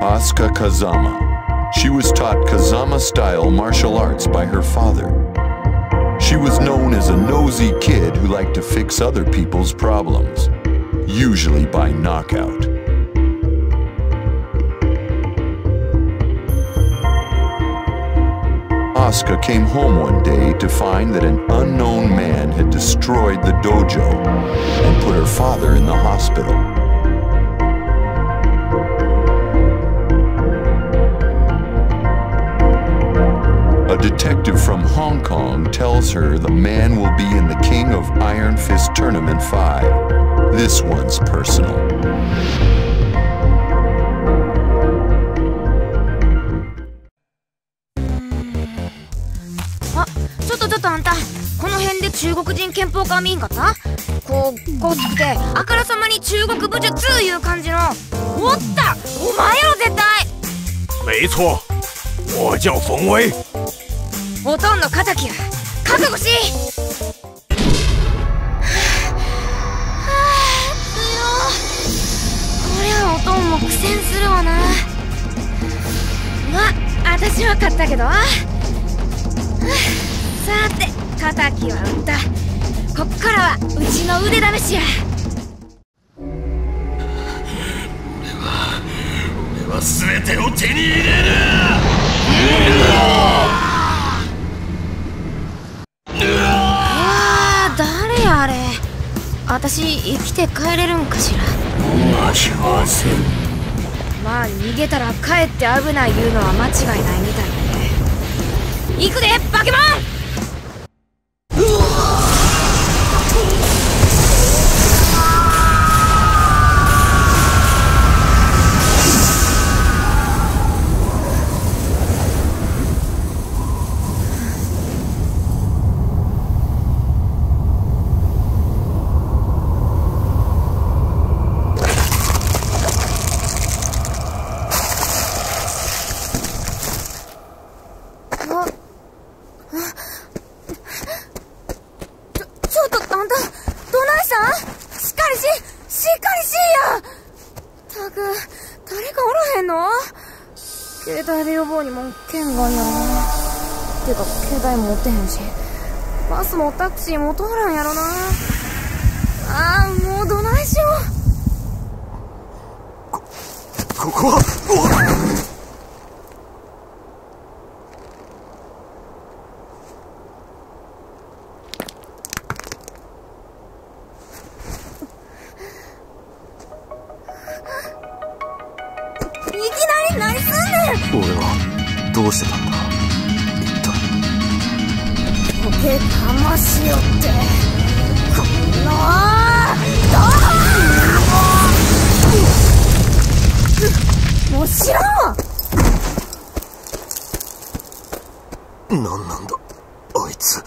Asuka Kazama. She was taught Kazama style martial arts by her father. She was known as a nosy kid who liked to fix other people's problems, usually by knockout. Asuka came home one day to find that an unknown man had destroyed the dojo and put her father in the hospital. Detective from Hong Kong tells her the man will be in the King of Iron Fist Tournament 5. This one's personal. あちょっとちょっとあんたこの辺で中国人憲法家見んかったこうごつくてあからさまに中国武術いう感じのおったお前やろ絶対没错，我叫冯威。ほとんど敵や。覚悟しはあ強こりゃおとんも苦戦するわな。まあ私は勝ったけど。はあさて敵は撃った。こっからはうちの腕試しや。俺は全てを手に入れる。あれ私生きて帰れるんかしら。味わせんまあ逃げたらかえって危ない言うのは間違いないみたいで行くでバケモン携帯で呼ぼうにも県外やなてか携帯持ってへんし。バスもタクシーも通らんやろな。ああもうどないしよう。ここは。俺はどうしてたんだ？一体溶け魂よって。こんなどう？もう知らんわ。何なんだ？あいつ